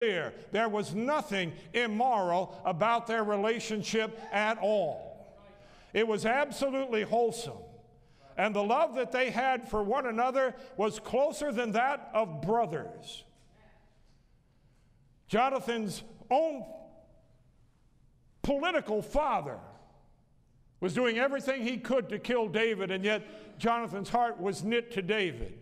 There was nothing immoral about their relationship at all. It was absolutely wholesome. And the love that they had for one another was closer than that of brothers. Jonathan's own political father was doing everything he could to kill David, and yet Jonathan's heart was knit to David.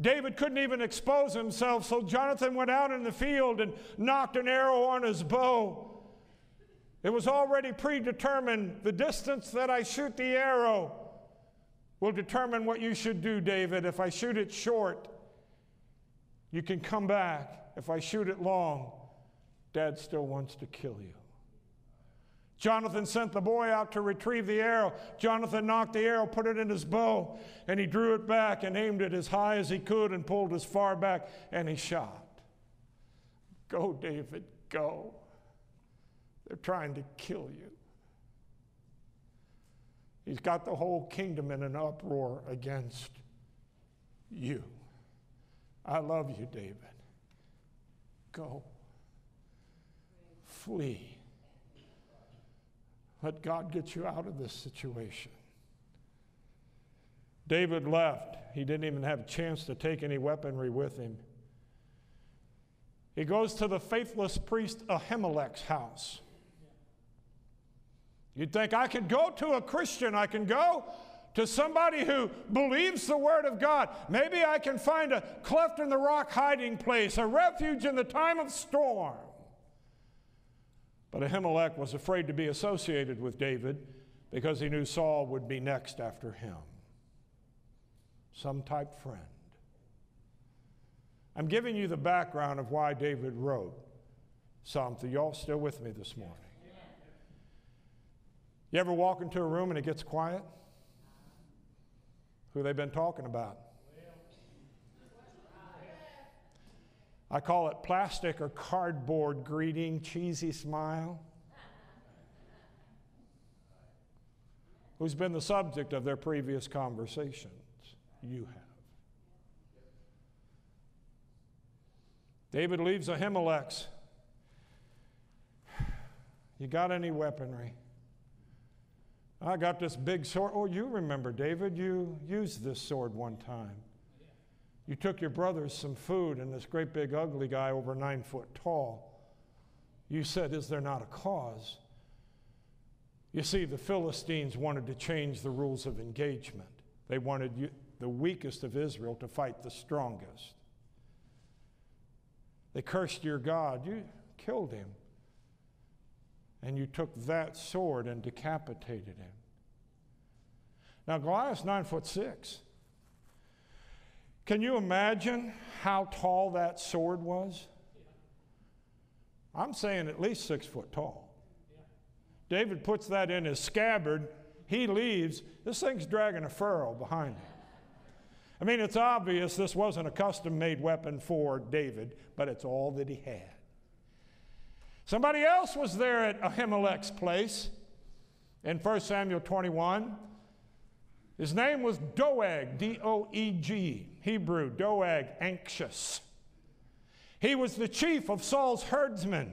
David couldn't even expose himself, so Jonathan went out in the field and nocked an arrow on his bow. It was already predetermined. The distance that I shoot the arrow will determine what you should do, David. If I shoot it short, you can come back. If I shoot it long, Dad still wants to kill you. Jonathan sent the boy out to retrieve the arrow. Jonathan nocked the arrow, put it in his bow, and he drew it back and aimed it as high as he could and pulled as far back, and he shot. Go, David, go. They're trying to kill you. He's got the whole kingdom in an uproar against you. I love you, David. Go. Flee. Let God get you out of this situation. David left. He didn't even have a chance to take any weaponry with him. He goes to the faithless priest Ahimelech's house. You'd think I could go to a Christian, I can go to somebody who believes the Word of God. Maybe I can find a cleft in the rock hiding place, a refuge in the time of storm. But Ahimelech was afraid to be associated with David because he knew Saul would be next after him. Some type friend. I'm giving you the background of why David wrote Psalm. Are y'all still with me this morning? You ever walk into a room and it gets quiet? Who they been talking about? I call it plastic or cardboard greeting, cheesy smile. Who's been the subject of their previous conversations? You have. David leaves Ahimelech's. You got any weaponry? I got this big sword. Oh, you remember, David, you used this sword one time. You took your brothers some food, and this great big ugly guy, over nine foot tall, you said, Is there not a cause? You see, the Philistines wanted to change the rules of engagement. They wanted the weakest of Israel to fight the strongest. They cursed your God. You killed him. And you took that sword and decapitated him. Now, Goliath's nine foot six. Can you imagine how tall that sword was? I'm saying at least six foot tall. David puts that in his scabbard. He leaves. This thing's dragging a furrow behind him. I mean, it's obvious this wasn't a custom made weapon for David, but it's all that he had. Somebody else was there at Ahimelech's place in 1 Samuel 21. His name was Doeg, D O E G, Hebrew, Doeg, anxious. He was the chief of Saul's herdsmen.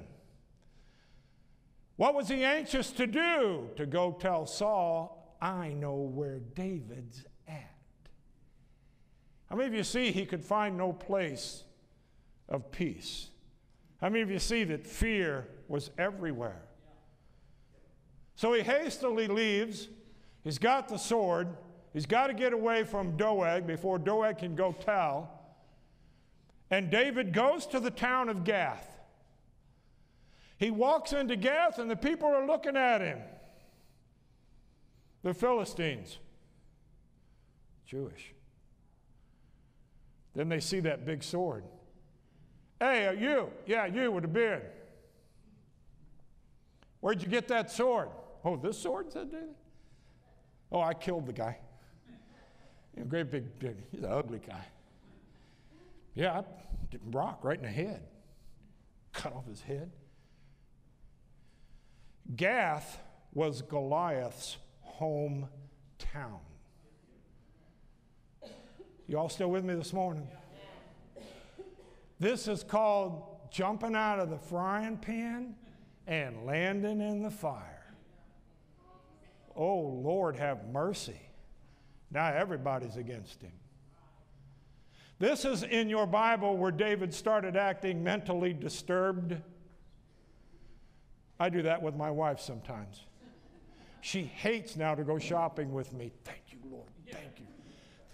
What was he anxious to do? To go tell Saul, I know where David's at. How many of you see he could find no place of peace? How many of you see that fear was everywhere? So he hastily leaves. He's got the sword. He's got to get away from Doeg before Doeg can go tell. And David goes to the town of Gath. He walks into Gath, and the people are looking at him. The Philistines, Jewish. Then they see that big sword. Hey, uh, you? Yeah, you with the beard. Where'd you get that sword? Oh, this sword, said David. Oh, I killed the guy. You know, great big, big, he's an ugly guy. Yeah, I rock right in the head. Cut off his head. Gath was Goliath's hometown. You all still with me this morning? This is called jumping out of the frying pan and landing in the fire. Oh, Lord, have mercy. Now everybody's against him. This is in your Bible where David started acting mentally disturbed. I do that with my wife sometimes. She hates now to go shopping with me. Thank you, Lord. Thank you.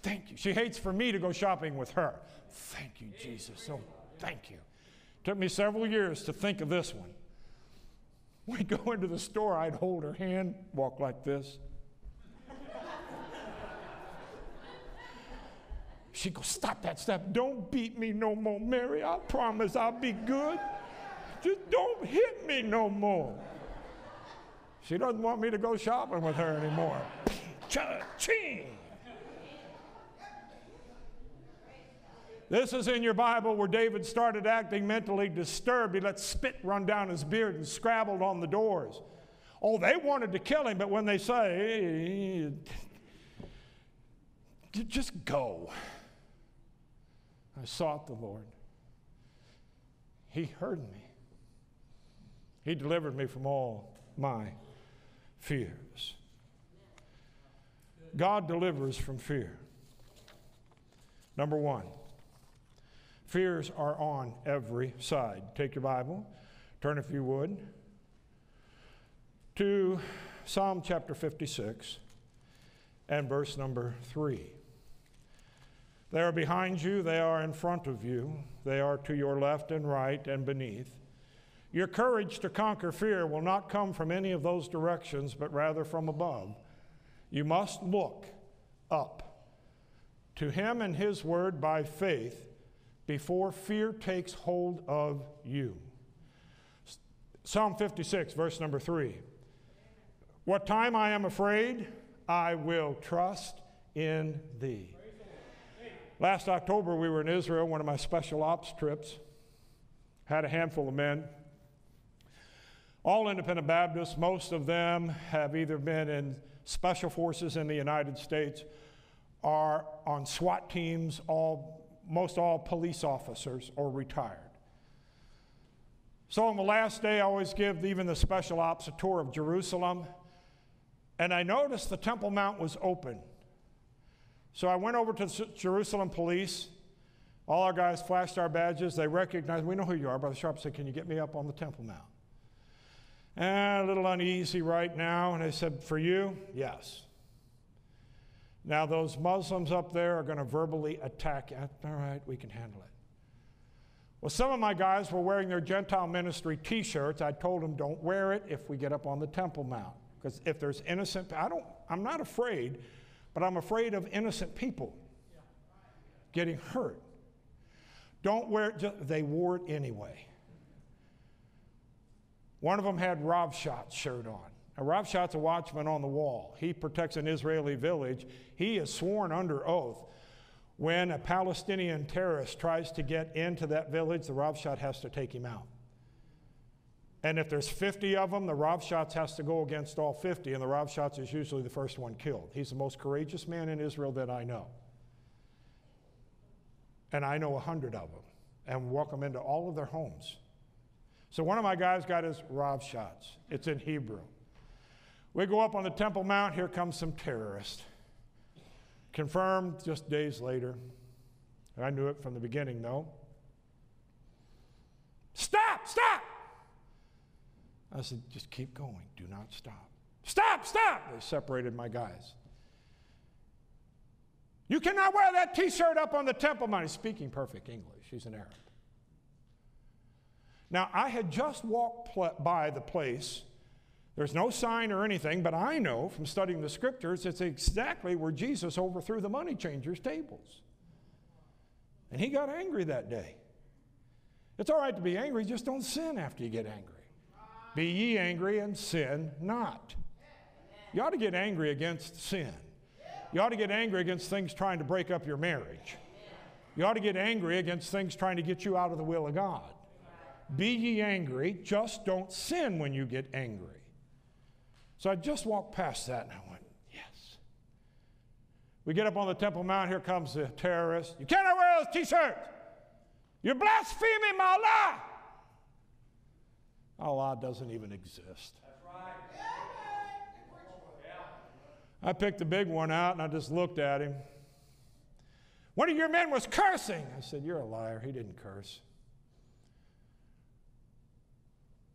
Thank you. She hates for me to go shopping with her. Thank you, Jesus. Oh, thank you. Took me several years to think of this one. We'd go into the store, I'd hold her hand, walk like this. She'd go, Stop that step. Don't beat me no more, Mary. I promise I'll be good. Just don't hit me no more. She doesn't want me to go shopping with her anymore. Cha-ching! This is in your Bible where David started acting mentally disturbed. He let spit run down his beard and scrabbled on the doors. Oh, they wanted to kill him, but when they say, just go, I sought the Lord. He heard me. He delivered me from all my fears. God delivers from fear. Number one. Fears are on every side. Take your Bible, turn if you would, to Psalm chapter 56 and verse number 3. They are behind you, they are in front of you, they are to your left and right and beneath. Your courage to conquer fear will not come from any of those directions, but rather from above. You must look up to Him and His Word by faith before fear takes hold of you. Psalm 56, verse number 3. What time I am afraid, I will trust in thee. Last October, we were in Israel, one of my special ops trips. Had a handful of men. All independent Baptists, most of them have either been in special forces in the United States or on SWAT teams, all most all police officers or retired. So on the last day, I always give even the special ops a tour of Jerusalem. And I noticed the Temple Mount was open. So I went over to the Jerusalem police. All our guys flashed our badges. They recognized, we know who you are. Brother Sharp said, Can you get me up on the Temple Mount? And eh, a little uneasy right now. And they said, For you? Yes. Now, those Muslims up there are going to verbally attack you. All right, we can handle it. Well, some of my guys were wearing their Gentile ministry t shirts. I told them, don't wear it if we get up on the Temple Mount. Because if there's innocent, I don't, I'm not afraid, but I'm afraid of innocent people getting hurt. Don't wear it, they wore it anyway. One of them had Rav Shatz's shirt on. Now, Rav Shatz's a watchman on the wall. He protects an Israeli village. He is sworn under oath. When a Palestinian terrorist tries to get into that village, the Rav Shatz has to take him out. And if there's 50 of them, the Rav Shatz has to go against all 50, and the Rav Shatz is usually the first one killed. He's the most courageous man in Israel that I know. And I know a hundred of them, and them into all of their homes. So one of my guys got his Rav Shatz. It's in Hebrew. We go up on the Temple Mount, here comes some terrorists. Confirmed just days later. And I knew it from the beginning, though. Stop, stop! I said, just keep going. Do not stop. Stop, stop! They separated my guys. You cannot wear that t shirt up on the Temple Mount. He's speaking perfect English. He's an Arab. Now, I had just walked pl- by the place there's no sign or anything, but I know from studying the scriptures it's exactly where Jesus overthrew the money changers' tables. And he got angry that day. It's all right to be angry, just don't sin after you get angry. Be ye angry and sin not. You ought to get angry against sin. You ought to get angry against things trying to break up your marriage. You ought to get angry against things trying to get you out of the will of God. Be ye angry, just don't sin when you get angry. So I just walked past that and I went, yes. We get up on the Temple Mount, here comes the terrorist. You cannot wear those t shirts. You're blaspheming Allah. Allah doesn't even exist. I picked the big one out and I just looked at him. One of your men was cursing. I said, You're a liar. He didn't curse.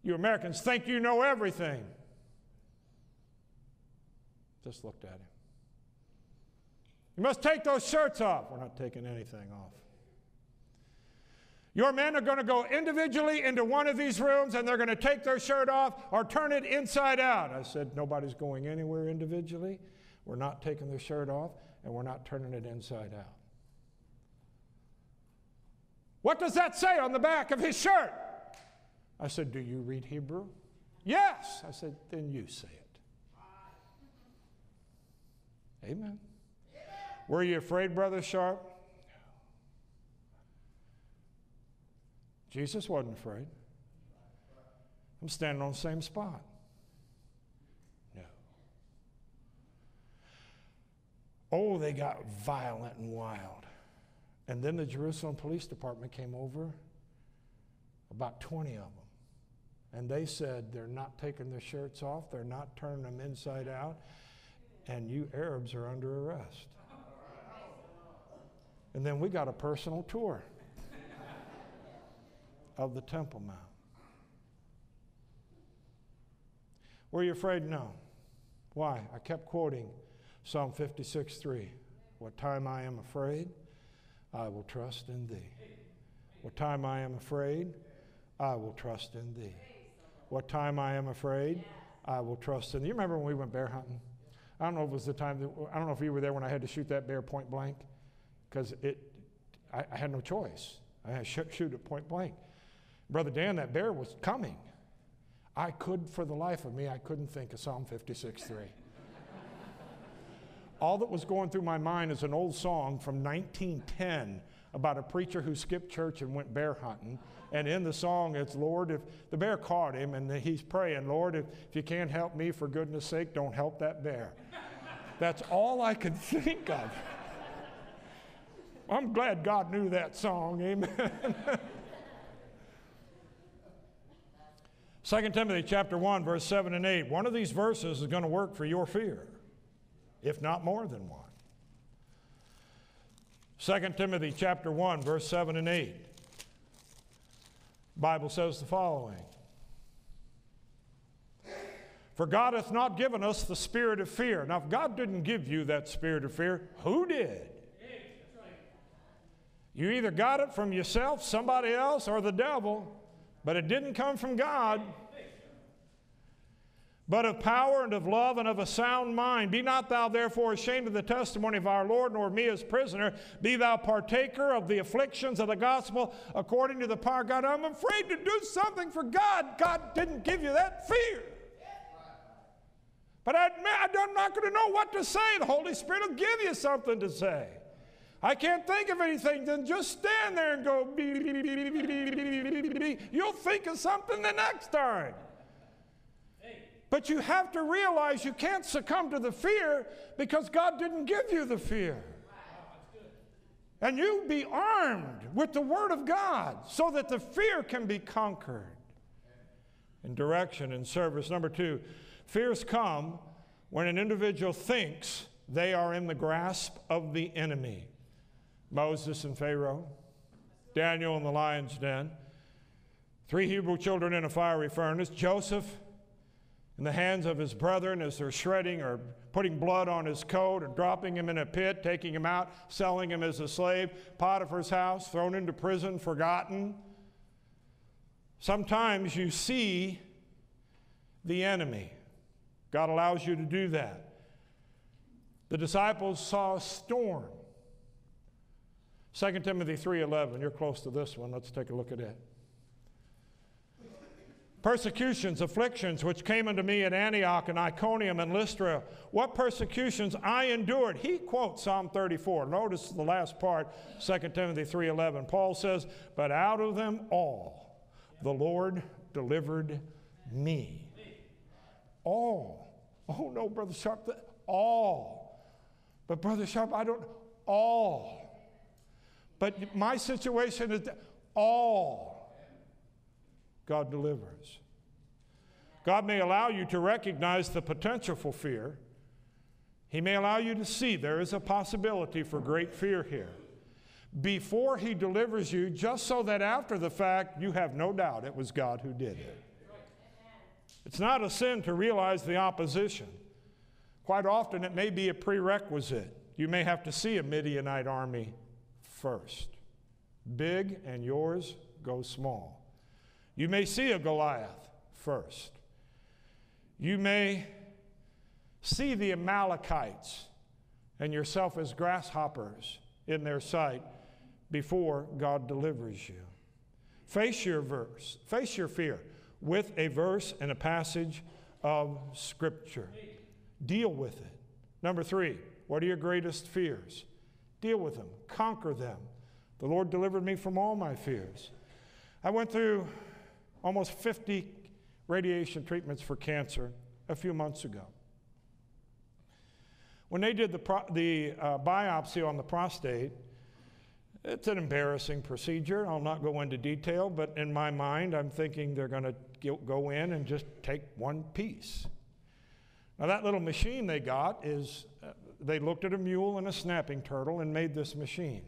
You Americans think you know everything. Just looked at him. You must take those shirts off. We're not taking anything off. Your men are going to go individually into one of these rooms and they're going to take their shirt off or turn it inside out. I said, Nobody's going anywhere individually. We're not taking their shirt off and we're not turning it inside out. What does that say on the back of his shirt? I said, Do you read Hebrew? Yes. I said, Then you say it. Amen. Were you afraid, Brother Sharp? Jesus wasn't afraid. I'm standing on the same spot. No. Oh, they got violent and wild. And then the Jerusalem Police Department came over, about 20 of them. And they said they're not taking their shirts off, they're not turning them inside out, and you Arabs are under arrest. And then we got a personal tour of the Temple Mount. Were you afraid? No. Why? I kept quoting Psalm 56 3. What time I am afraid, I will trust in thee. What time I am afraid, I will trust in thee. What time I am afraid, I will trust in thee. You remember when we went bear hunting? I don't know if it was the time that, I don't know if you were there when I had to shoot that bear point blank, because it, I, I, had no choice. I had to shoot, shoot it point blank. Brother Dan, that bear was coming. I could, for the life of me, I couldn't think of Psalm 56 3. All that was going through my mind is an old song from 1910 about a preacher who skipped church and went bear hunting. And in the song, it's Lord, if the bear caught him and he's praying, Lord, if, if you can't help me, for goodness sake, don't help that bear. That's all I could think of. I'm glad God knew that song, amen. 2 Timothy chapter 1 verse 7 and 8. One of these verses is going to work for your fear, if not more than one. 2 Timothy chapter 1 verse 7 and 8. Bible says the following. For God hath not given us the spirit of fear. Now, if God didn't give you that spirit of fear, who did? You either got it from yourself, somebody else, or the devil, but it didn't come from God. But of power and of love and of a sound mind. Be not thou therefore ashamed of the testimony of our Lord, nor me as prisoner. Be thou partaker of the afflictions of the gospel according to the power of God. I'm afraid to do something for God. God didn't give you that fear. But I admit, I'm not going to know what to say. The Holy Spirit will give you something to say. I can't think of anything, then just stand there and go, you'll think of something the next time. But you have to realize you can't succumb to the fear because God didn't give you the fear. And you be armed with the Word of God so that the fear can be conquered. In direction and service. Number two, fears come when an individual thinks they are in the grasp of the enemy. Moses and Pharaoh, Daniel in the lion's den, three Hebrew children in a fiery furnace, Joseph in the hands of his brethren as they're shredding or putting blood on his coat or dropping him in a pit, taking him out, selling him as a slave, Potiphar's house, thrown into prison, forgotten. Sometimes you see the enemy. God allows you to do that. The disciples saw a storm. 2 Timothy 3:11. You're close to this one. Let's take a look at it. Persecutions, afflictions, which came unto me at Antioch and Iconium and Lystra. What persecutions I endured. He quotes Psalm 34. Notice the last part, 2 Timothy 3:11. Paul says, "But out of them all the Lord delivered me." All. Oh no, brother Sharp, all. But brother Sharp, I don't all. But my situation is All God delivers. God may allow you to recognize the potential for fear. He may allow you to see there is a possibility for great fear here before He delivers you, just so that after the fact you have no doubt it was God who did it. It's not a sin to realize the opposition. Quite often, it may be a prerequisite. You may have to see a Midianite army first. Big and yours go small. You may see a Goliath first. You may see the Amalekites and yourself as grasshoppers in their sight before God delivers you. Face your verse, face your fear with a verse and a passage of Scripture. Deal with it. Number three, what are your greatest fears? Deal with them, conquer them. The Lord delivered me from all my fears. I went through almost 50 radiation treatments for cancer a few months ago. When they did the, pro- the uh, biopsy on the prostate, it's an embarrassing procedure. I'll not go into detail, but in my mind, I'm thinking they're going to go in and just take one piece. Now, that little machine they got is they looked at a mule and a snapping turtle and made this machine.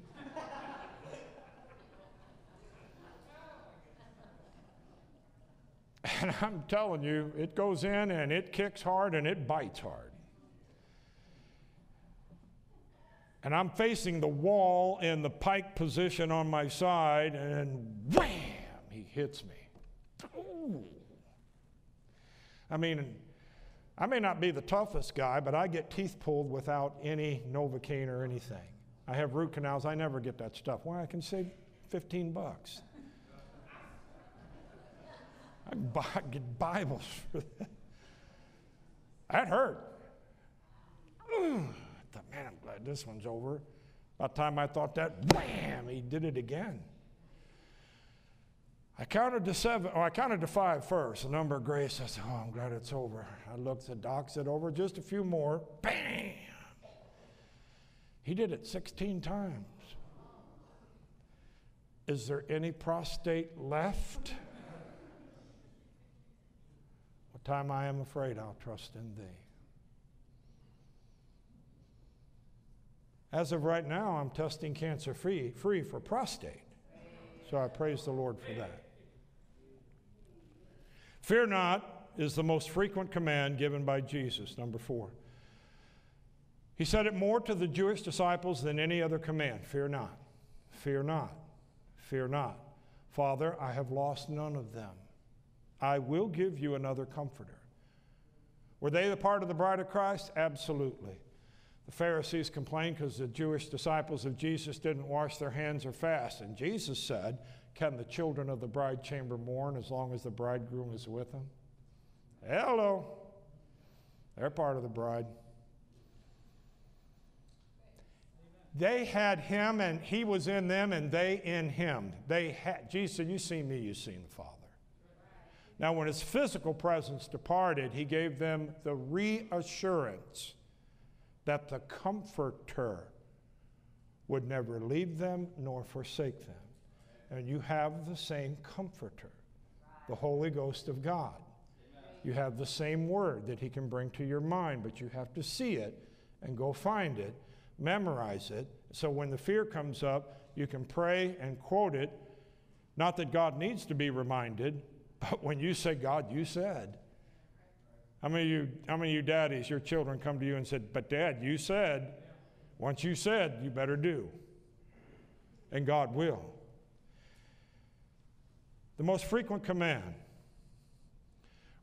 and I'm telling you, it goes in and it kicks hard and it bites hard. and I'm facing the wall in the pike position on my side, and wham, he hits me. Ooh. I mean, I may not be the toughest guy, but I get teeth pulled without any Novocaine or anything. I have root canals. I never get that stuff. Why? I can save 15 bucks. I buy, get Bibles for that. That hurt. Ooh thought, man, I'm glad this one's over. By the time I thought that, wham, he did it again. I counted to seven, or I counted to five first, the number of grace. I said, oh, I'm glad it's over. I looked, the doc said, over just a few more. Bam! He did it 16 times. Is there any prostate left? What time I am afraid I'll trust in thee. As of right now, I'm testing cancer free, free for prostate. So I praise the Lord for that. Fear not is the most frequent command given by Jesus, number four. He said it more to the Jewish disciples than any other command Fear not, fear not, fear not. Father, I have lost none of them. I will give you another comforter. Were they the part of the bride of Christ? Absolutely. The Pharisees complained because the Jewish disciples of Jesus didn't wash their hands or fast. And Jesus said, Can the children of the bride chamber mourn as long as the bridegroom is with them? Hello. They're part of the bride. They had him and he was in them and they in him. They had Jesus said, You see me, you seen the Father. Now, when his physical presence departed, he gave them the reassurance that the Comforter would never leave them nor forsake them. And you have the same Comforter, the Holy Ghost of God. You have the same word that He can bring to your mind, but you have to see it and go find it, memorize it. So when the fear comes up, you can pray and quote it. Not that God needs to be reminded, but when you say, God, you said, how many of you, how many of you daddies, your children come to you and said, But dad, you said, once you said, you better do. And God will. The most frequent command.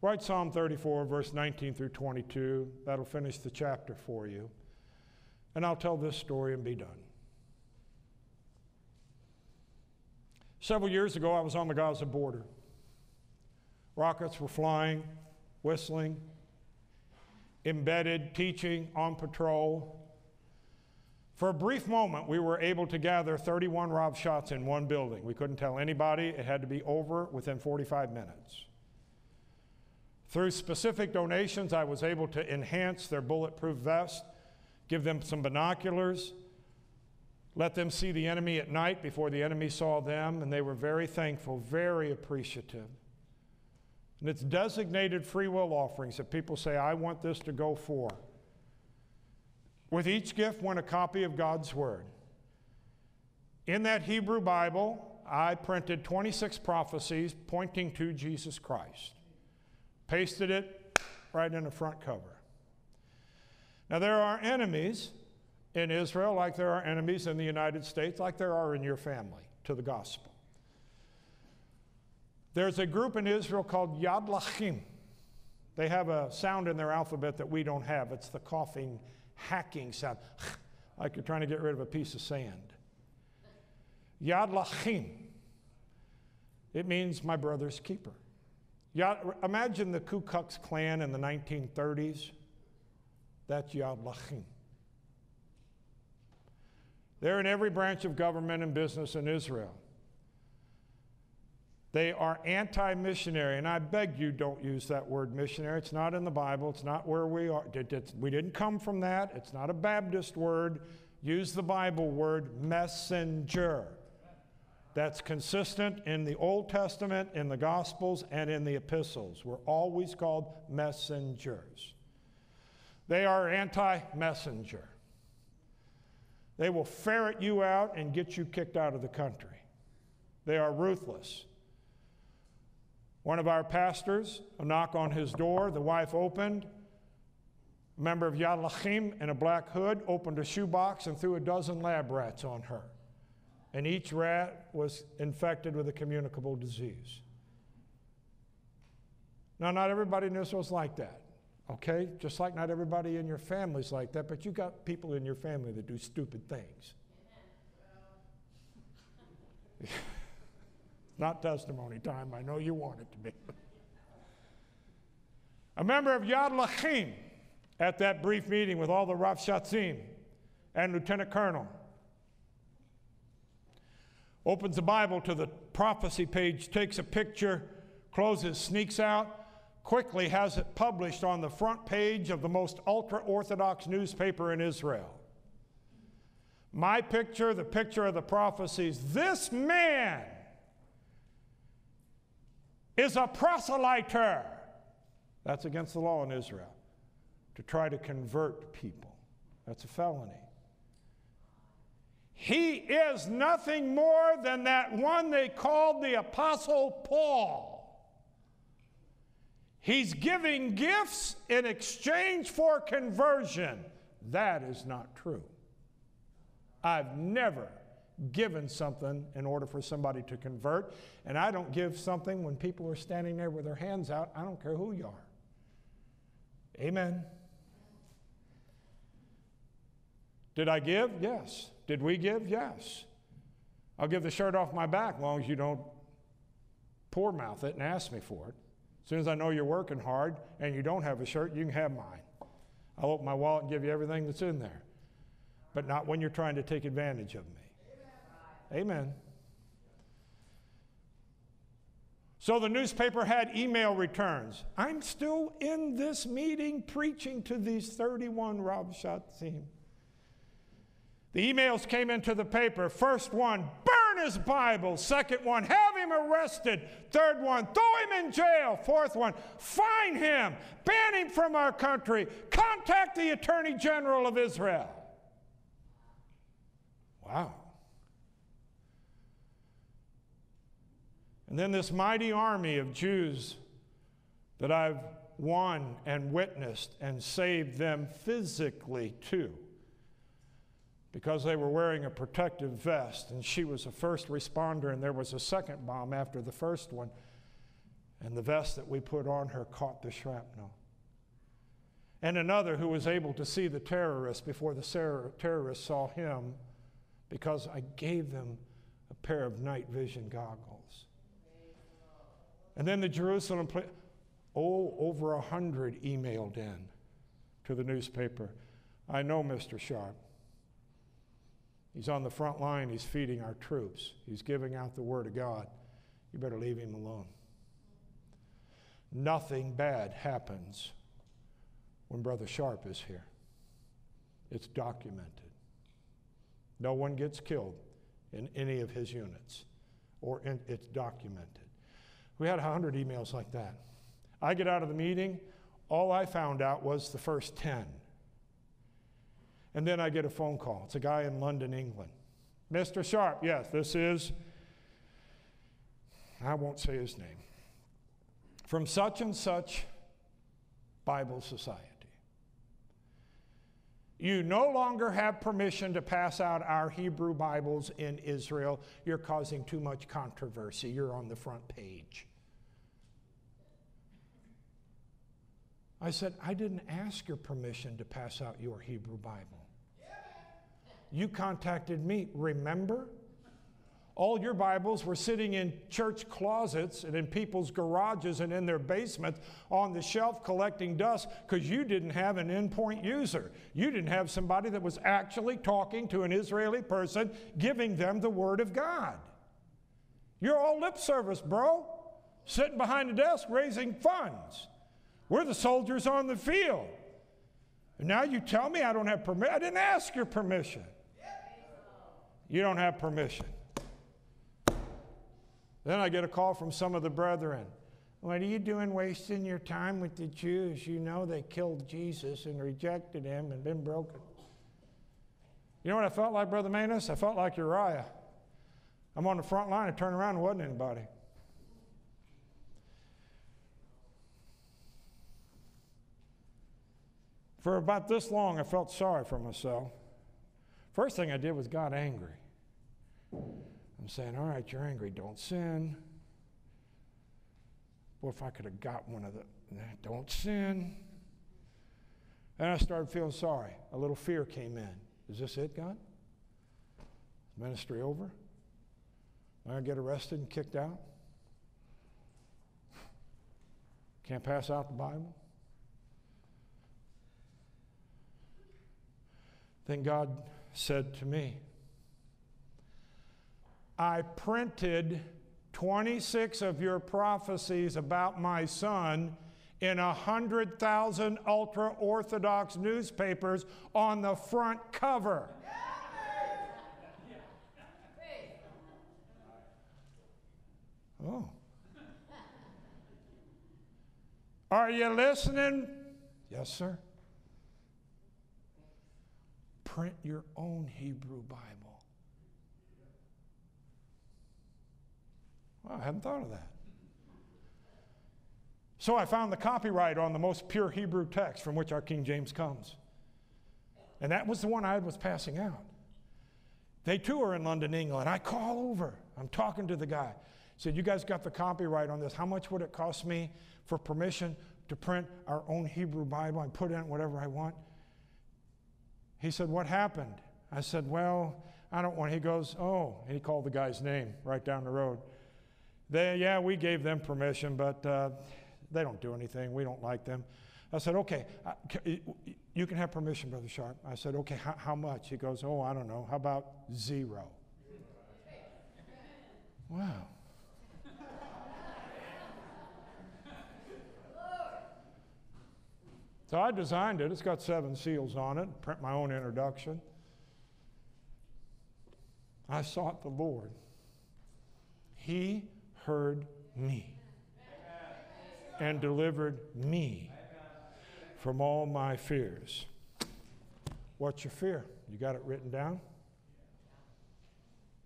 Write Psalm 34, verse 19 through 22. That'll finish the chapter for you. And I'll tell this story and be done. Several years ago, I was on the Gaza border. Rockets were flying whistling, embedded, teaching, on patrol. For a brief moment, we were able to gather 31 Rav Shatz in one building. We couldn't tell anybody. It had to be over within 45 minutes. Through specific donations, I was able to enhance their bulletproof vest, give them some binoculars, Let them see the enemy at night before the enemy saw them, and they were very thankful, very appreciative. And it's designated free will offerings that people say, I want this to go for. With each gift went a copy of God's Word. In that Hebrew Bible, I printed 26 prophecies pointing to Jesus Christ. Pasted it right in the front cover. Now, there are enemies in Israel, like there are enemies in the United States, like there are in your family to the gospel. There's a group in Israel called Yad L'Achim. They have a sound in their alphabet that we don't have. It's the coughing, hacking sound, like you're trying to get rid of a piece of sand. Yad L'Achim. It means my brother's keeper. Yad, imagine the Ku Klux Klan in the 1930s. That's Yad L'Achim. They're in every branch of government and business in Israel. They are anti missionary, and I beg you don't use that word missionary. It's not in the Bible, it's not where we are. We didn't come from that, it's not a Baptist word. Use the Bible word messenger. That's consistent in the Old Testament, in the Gospels, and in the epistles. We're always called messengers. They are anti messenger. They will ferret you out and get you kicked out of the country. They are ruthless. One of our pastors, a knock on his door, the wife opened. A member of Yad L'Achim in a black hood opened a shoebox and threw a dozen lab rats on her. And each rat was infected with a communicable disease. Now, not everybody in Israel is like that. Okay? Just like not everybody in your family is like that, but you got people in your family that do stupid things. not testimony time. I know you want it to be. A member of Yad L'Achim at that brief meeting with all the Rav Shatzim and Lieutenant Colonel opens the Bible to the prophecy page, takes a picture, closes, sneaks out, quickly has it published on the front page of the most ultra Orthodox newspaper in Israel. My picture, the picture of the prophecies, this man is a proselyter. That's against the law in Israel to try to convert people. That's a felony. He is nothing more than that one they called the Apostle Paul. He's giving gifts in exchange for conversion. That is not true. I've never given something in order for somebody to convert, and I don't give something when people are standing there with their hands out. I don't care who you are. Amen. Did I give? Yes. Did we give? Yes. I'll give the shirt off my back as long as you don't poor mouth it and ask me for it. As soon as I know you're working hard and you don't have a shirt, you can have mine. I'll open my wallet and give you everything that's in there. But not when you're trying to take advantage of me. Amen. So the newspaper had email returns. I'm still in this meeting preaching to these 31 Rav Shatzim. The emails came into the paper. First one, burn his Bible. Second one, have him arrested. Third one, throw him in jail. Fourth one, fine him, ban him from our country, contact the Attorney General of Israel. Wow. And then this mighty army of Jews that I've won and witnessed and saved them physically too because they were wearing a protective vest, and she was a first responder, and there was a second bomb after the first one, and the vest that we put on her caught the shrapnel. And another who was able to see the terrorist before the terrorist saw him because I gave them a pair of night vision goggles. And then the Jerusalem, oh, over a hundred emailed in to the newspaper. I know, Mr. Sharp. He's on the front line, he's feeding our troops, he's giving out the Word of God. You better leave him alone. Nothing bad happens when Brother Sharp is here. It's documented. No one gets killed in any of his units, or in, it's documented. We had 100 emails like that. I get out of the meeting, all I found out was the first 10. And then I get a phone call. It's a guy in London, England. Mr. Sharp, yes, this is, I won't say his name, from such and such Bible Society. You no longer have permission to pass out our Hebrew Bibles in Israel. You're causing too much controversy. You're on the front page. I said, I didn't ask your permission to pass out your Hebrew Bible. You contacted me, remember? All your Bibles were sitting in church closets and in people's garages and in their basements on the shelf collecting dust because you didn't have an endpoint user. You didn't have somebody that was actually talking to an Israeli person, giving them the Word of God. You're all lip service, bro. Sitting behind a desk raising funds. We're the soldiers on the field. And now you tell me I don't have permission. I didn't ask your permission. You don't have permission. Then I get a call from some of the brethren. What are you doing wasting your time with the Jews? You know they killed Jesus and rejected him and been broken. You know what I felt like, Brother Manus? I felt like Uriah. I'm on the front line, I turn around, and wasn't anybody. For about this long, I felt sorry for myself. First thing I did was got angry. I'm saying, all right, you're angry, don't sin. Boy, if I could have got one of the, eh, don't sin. And I started feeling sorry. A little fear came in. Is this it, God? Ministry over? Am I going to get arrested and kicked out? Can't pass out the Bible? Then God said to me, I printed 26 of your prophecies about my son in 100,000 ultra Orthodox newspapers on the front cover. Oh. Are you listening? Yes, sir. Print your own Hebrew Bible. Well, I hadn't thought of that. So I found the copyright on the most pure Hebrew text from which our King James comes. And that was the one I was passing out. They too are in London, England. I call over. I'm talking to the guy. He said, You guys got the copyright on this. How much would it cost me for permission to print our own Hebrew Bible and put in whatever I want? He said, What happened? I said, Well, I don't want. He goes, Oh, and he called the guy's name right down the road. They, yeah, we gave them permission, but uh, they don't do anything. We don't like them. I said, okay, you can have permission, Brother Sharp. I said, okay, how, how much? He goes, oh, I don't know. How about zero? Wow. So I designed it. It's got seven seals on it. Print my own introduction. I sought the Lord. He heard me and delivered me from all my fears. What's your fear? You got it written down?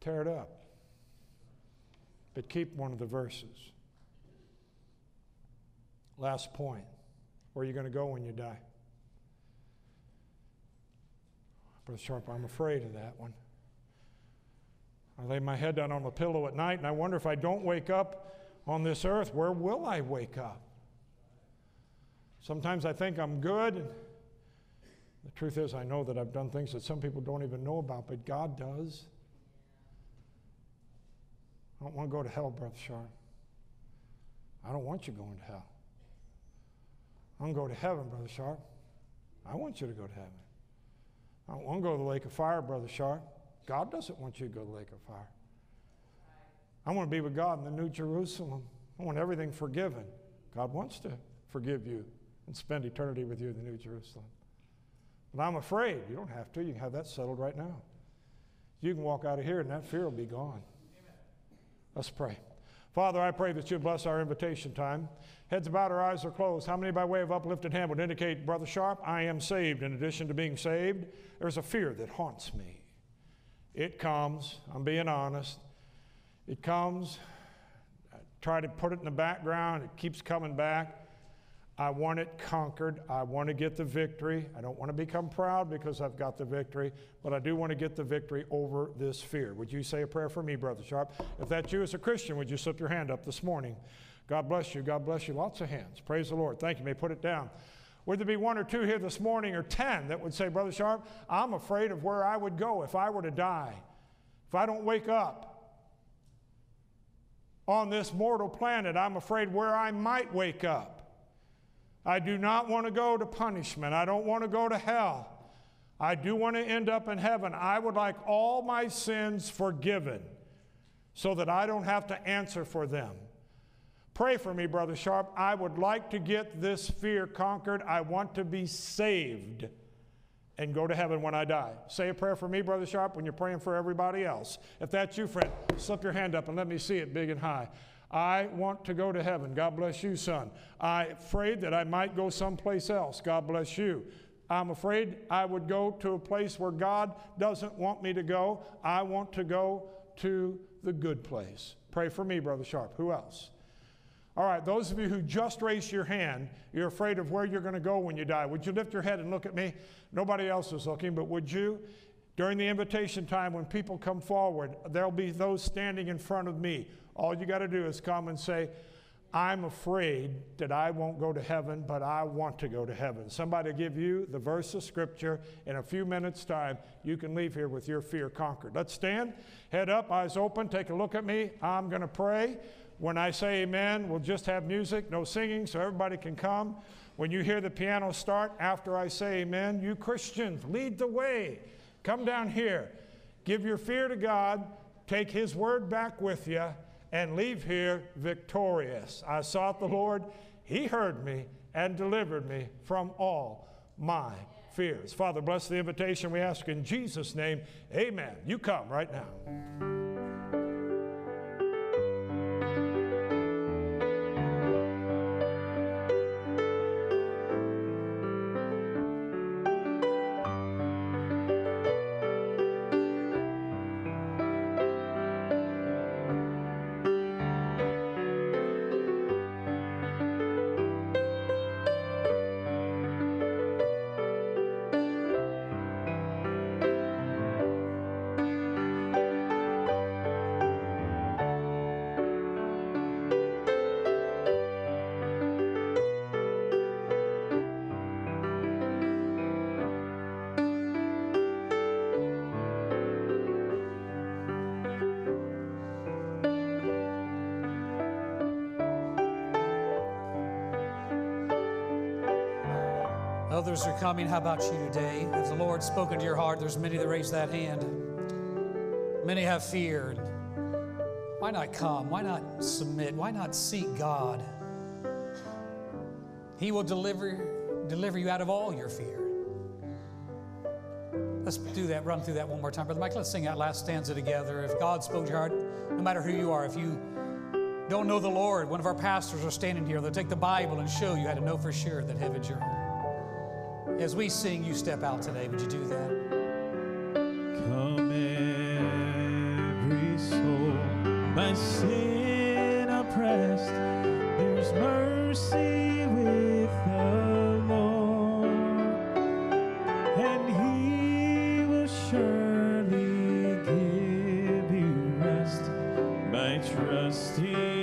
Tear it up. But keep one of the verses. Last point. Where are you going to go when you die? Brother Sharp, I'm afraid of that one. I lay my head down on the pillow at night and I wonder if I don't wake up on this earth, where will I wake up? Sometimes I think I'm good. The truth is, I know that I've done things that some people don't even know about, but God does. I don't want to go to hell, Brother Sharp. I don't want you going to hell. I want to go to heaven, Brother Sharp. I want you to go to heaven. I don't want to go to the lake of fire, Brother Sharp. God doesn't want you to go to the lake of fire. I want to be with God in the New Jerusalem. I want everything forgiven. God wants to forgive you and spend eternity with you in the New Jerusalem. But I'm afraid you don't have to. You can have that settled right now. You can walk out of here and that fear will be gone. Amen. Let's pray. Father, I pray that you bless our invitation time. Heads about our eyes are closed. How many by way of uplifted hand would indicate, Brother Sharp, I am saved? In addition to being saved, there's a fear that haunts me. It comes, I'm being honest. It comes, I try to put it in the background, it keeps coming back. I want it conquered. I want to get the victory. I don't want to become proud because I've got the victory, but I do want to get the victory over this fear. Would you say a prayer for me, Brother Sharp? If that's you as a Christian, would you slip your hand up this morning? God bless you. God bless you. Lots of hands. Praise the Lord. Thank you. May put it down. Would there be one or two here this morning or 10 that would say, Brother Sharp, I'm afraid of where I would go if I were to die, if I don't wake up on this mortal planet? I'm afraid where I might wake up. I do not want to go to punishment. I don't want to go to hell. I do want to end up in heaven. I would like all my sins forgiven so that I don't have to answer for them. Pray for me, Brother Sharp. I would like to get this fear conquered. I want to be saved and go to heaven when I die. Say a prayer for me, Brother Sharp, when you're praying for everybody else. If that's you, friend, slip your hand up and let me see it big and high. I want to go to heaven. God bless you, son. I'm afraid that I might go someplace else. God bless you. I'm afraid I would go to a place where God doesn't want me to go. I want to go to the good place. Pray for me, Brother Sharp. Who else? All right, those of you who just raised your hand, you're afraid of where you're going to go when you die. Would you lift your head and look at me? Nobody else is looking, but would you? During the invitation time, when people come forward, there'll be those standing in front of me all you got to do is come and say, I'm afraid that I won't go to heaven, but I want to go to heaven. Somebody give you the verse of scripture in a few minutes' time. You can leave here with your fear conquered. Let's stand, head up, eyes open, take a look at me. I'm going to pray. When I say amen, we'll just have music, no singing, so everybody can come. When you hear the piano start after I say amen, you Christians, lead the way. Come down here. Give your fear to God, take His word back with you and leave here victorious. I sought the Lord, He heard me and delivered me from all my fears. Father, bless the invitation we ask in Jesus' name. Amen. You come right now. Others are coming. How about you today? Has the Lord spoken to your heart? There's many that raise that hand. Many have fear. Why not come? Why not submit? Why not seek God? He will deliver, deliver you out of all your fear. Let's do that, run through that one more time. Brother Mike, let's sing that last stanza together. If God spoke to your heart, no matter who you are, if you don't know the Lord, one of our pastors are standing here. They'll take the Bible and show you how to know for sure that heaven's your home. As we sing, you step out today. Would you do that? Come, every soul, my sin oppressed, there's mercy with the Lord, and He will surely give you rest by trusting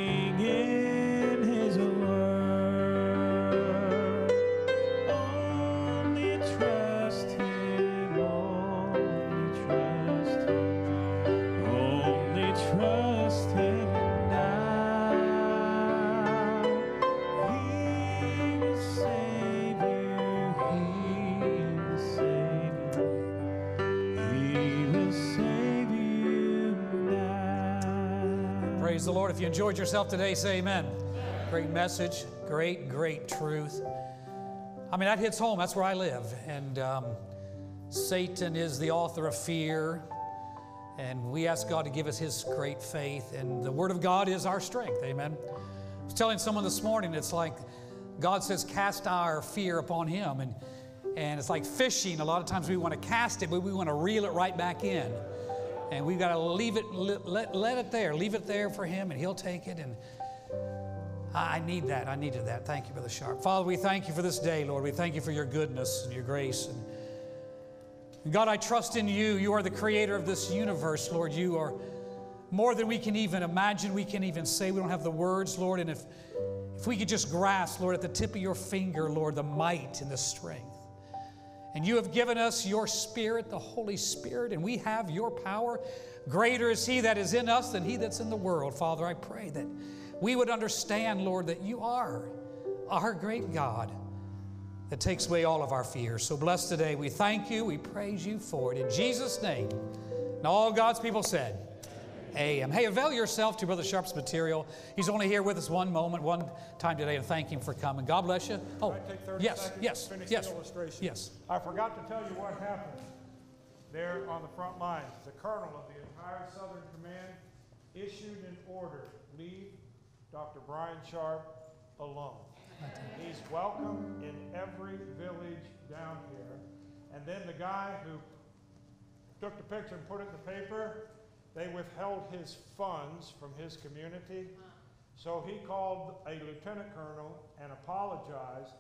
Praise the Lord. If you enjoyed yourself today, say amen. Great message, great, great truth. I mean, that hits home. That's where I live. And um, Satan is the author of fear. And we ask God to give us His great faith. And the Word of God is our strength. Amen. I was telling someone this morning, it's like God says, cast our fear upon Him. And, and it's like fishing. A lot of times we want to cast it, but we want to reel it right back in. And we've got to leave it, let, let, it there, leave it there for Him, and He'll take it. And I need that. I needed that. Thank you, Brother Sharp. Father, we thank you for this day, Lord. We thank you for your goodness and your grace. And and God, I trust in you. You are the creator of this universe, Lord. You are more than we can even imagine, we can even say. We don't have the words, Lord. And if, if we could just grasp, Lord, at the tip of your finger, Lord, the might and the strength. And you have given us your Spirit, the Holy Spirit, and we have your power. Greater is He that is in us than He that's in the world. Father, I pray that we would understand, Lord, that you are our great God that takes away all of our fears. So bless today. We thank you. We praise you for it. In Jesus' name. And all God's people said, Amen. Hey, avail yourself to Brother Sharp's material. He's only here with us one moment, one time today, and thank him for coming. God bless you. Oh, Can I take 30 yes, seconds yes, to finish yes, the illustration? yes. I forgot to tell you what happened there on the front lines. The colonel of the entire Southern Command issued an order, leave Dr. Brian Sharp alone. He's welcome in every village down here. And then the guy who took the picture and put it in the paper, they withheld his funds from his community. So he called a lieutenant colonel and apologized.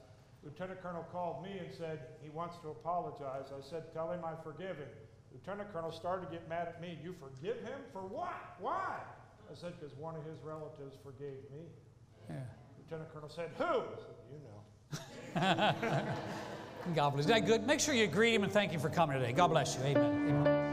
Lieutenant colonel called me and said he wants to apologize. I said, tell him I forgive him. Lieutenant colonel started to get mad at me. You forgive him for what? Why? I said, because one of his relatives forgave me. Yeah. Lieutenant colonel said, who? I said, you know. God bless. Is that good? Make sure you greet him and thank him for coming today. God bless you. Amen. Amen.